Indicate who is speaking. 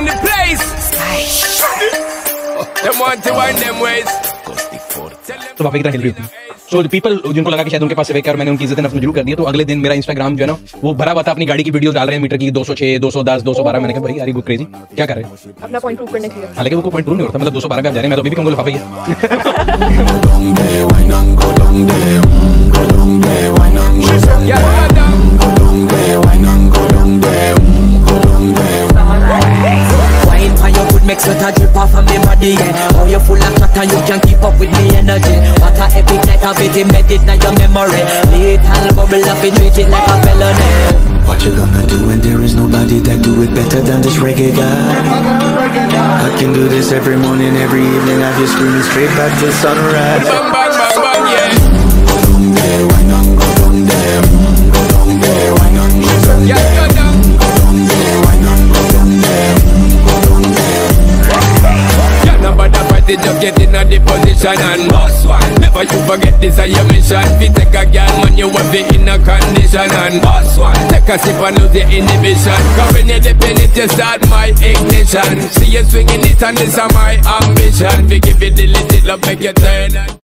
Speaker 1: in the place. Them want to wind them ways.
Speaker 2: तो पापा की तरह हिल रही होती सो पीपल जिनको लगा कि शायद उनके पास से मैंने उनकी इज़्ज़त नफ्स शुरू कर दी तो अगले दिन मेरा इंस्टाग्राम जो है ना वो भरा हुआ था अपनी गाड़ी की वीडियो डाल रहे हैं मीटर की 206 210 212 मैंने कहा भाई यार ये क्रेजी क्या कर रहे हैं?
Speaker 3: अपना पॉइंट प्रूव करने के लिए।
Speaker 2: हालाँकि वो पॉइंट नहीं होता मतलब 212 पे आप जा रहे हैं मैं तो अभी भी कहूँगा लिफाफा ही है
Speaker 4: drip off of me body, yeah. Oh, you full of chatter, you can keep up with me energy. What a epic night of it embedded in your memory. Little bubble up it, treat it like a felony.
Speaker 5: What you gonna do when there is nobody that do it better than this reggae guy? I can do this every morning, every evening. Have you screaming straight back to sunrise.
Speaker 1: Party, just get in a the position and boss one. Never you forget this is your mission. If you take a girl, man, you have the a condition and boss one. Take a sip and lose your inhibition. Cause when you dip in it, you start my ignition. See you swinging it and this is my ambition. We give you the little love, make you turn and